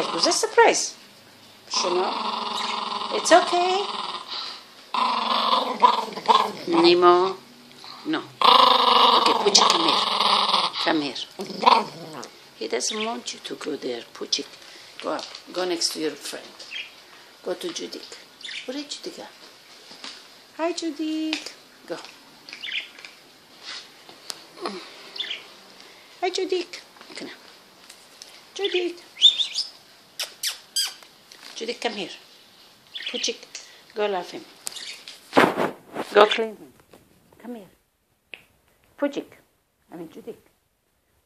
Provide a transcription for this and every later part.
Was a surprise. It's okay. Nemo. No. Okay, Pucci, come here. Come here. He doesn't want you to go there, Pucci. Go up. Go next to your friend. Go to Judik. Where is Judik? Hi, Judik. Go. Hi, Judik. Judik. Judik, come here. Poochig, go love him. Go clean him. Come here. Poochig. I mean, Judik.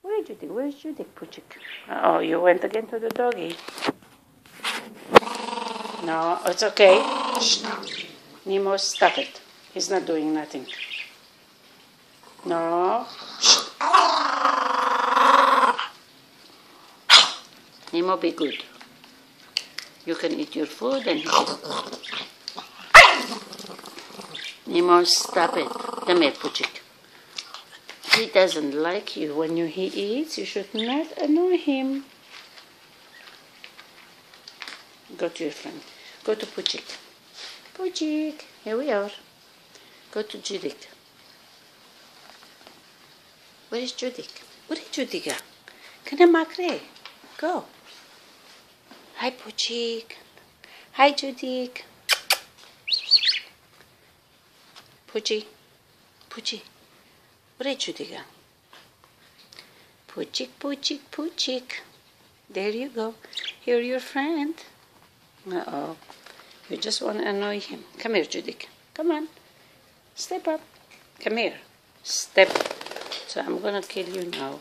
Where is Judik? Where is Judik, Poochig? Oh, you went again to the doggy. No, it's okay. Nemo, stop it. He's not doing nothing. No. Nemo, be good. You can eat your food and Nemo, stop it. Come here, Poochig. He doesn't like you. When you, he eats, you should not annoy him. Go to your friend. Go to Poochig. Poochig, here we are. Go to Judik. Where is Judik? Where is Judik? Kana makre. Go. Hi, Poochig. Hi, Judik. Puchi. Puchi. Where Judik? Poochig, Poochig, Poochig. There you go. You're your friend. Uh-oh. You just want to annoy him. Come here, Judik. Come on. Step up. Come here. Step. So I'm going to kill you now.